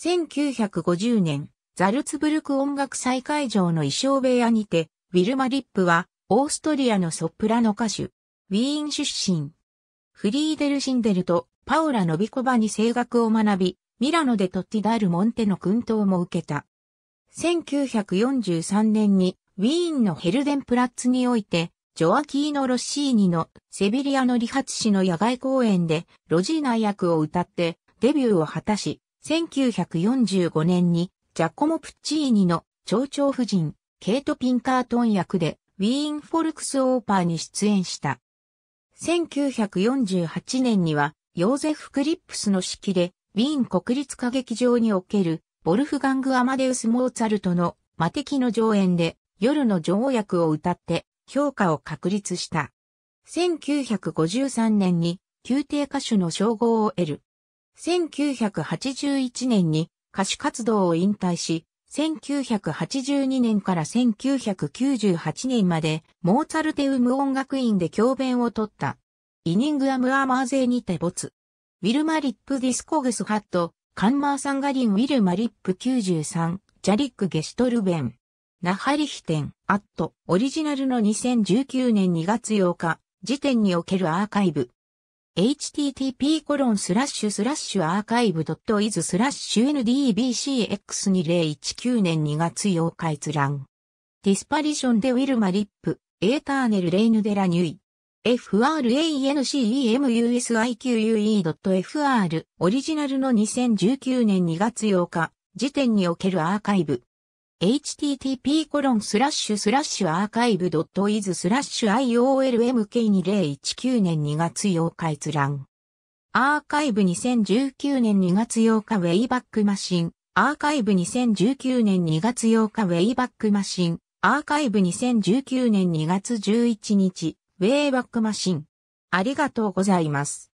1950年、ザルツブルク音楽祭会場の衣装部屋にて、ウィルマ・リップは、オーストリアのソプラノ歌手、ウィーン出身。フリーデル・シンデルとパオラ・ノビコバに声楽を学び、ミラノでトッティダール・モンテの訓導も受けた。1943年にウィーンのヘルデンプラッツにおいて、ジョアキーノ・ロッシーニのセビリアの理髪師の野外公演でロジーナ役を歌ってデビューを果たし、1945年にジャコモ・プッチーニの蝶々夫人、ケイト・ピンカートン役でウィーン・フォルクス・オーパーに出演した。1948年にはヨーゼフ・クリップスの指揮でウィーン国立歌劇場におけるボルフガング・アマデウス・モーツァルトの魔敵の上演で夜の女王役を歌って評価を確立した。1953年に宮廷歌手の称号を得る。1981年に歌手活動を引退し、1982年から1998年までモーツァルテウム音楽院で教鞭を取った。イニングアムアーマーゼにて没。ウィルマリップディスコグスハット、カンマーサンガリンウィルマリップ93、ジャリックゲシュトルベン。ナハリヒテン、アット、オリジナルの2019年2月8日、時点におけるアーカイブ。Http コロンスラッシュスラッシュアーカイブドット .is スラッシュ ndbcx2019 年2月8日閲覧。 Disparition de Wilma Lipp, éternelle reine de la nuit。 francemusique.fr オリジナルの2019年2月8日、時点におけるアーカイブ。Http コロンスラッシュスラッシュアーカイブ .is スラッシュ iolmk2019 年2月8日閲覧。アーカイブ2019年2月8日ウェイバックマシン。アーカイブ2019年2月8日ウェイバックマシン。アーカイブ2019年2月11日ウェイバックマシン。ありがとうございます。